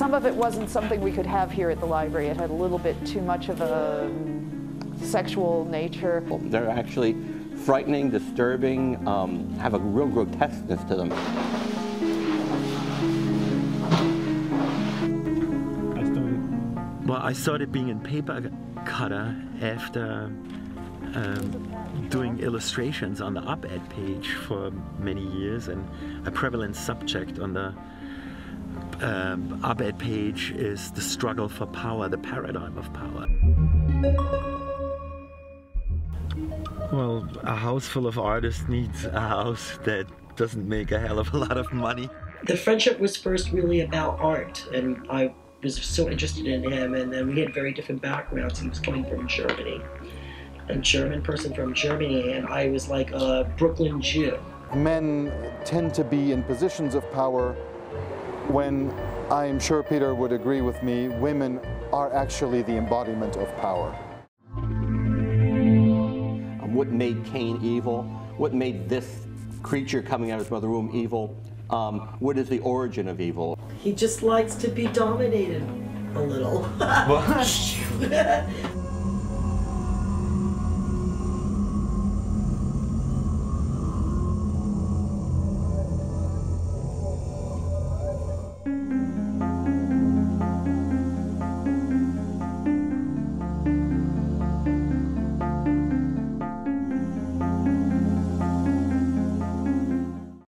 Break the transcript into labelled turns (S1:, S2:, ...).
S1: some of it wasn't something we could have here at the library. It had a little bit too much of a sexual nature.
S2: They're actually frightening, disturbing, um, have a real grotesqueness to them.
S3: Well, I started being in paper cutter after um, doing illustrations on the op-ed page for many years, and a prevalent subject on the um, op-ed page is the struggle for power, the paradigm of power. Well, a house full of artists needs a house that doesn't make a hell of a lot of money.
S4: The friendship was first really about art, and I was so interested in him, and then we had very different backgrounds. He was coming from Germany, a German person from Germany, and I was like a Brooklyn Jew.
S5: Men tend to be in positions of power when I'm sure Peter would agree with me, women are actually the embodiment of power.
S2: What made Cain evil? What made this creature coming out of his mother womb evil? Um, what is the origin of evil?
S4: He just likes to be dominated a little.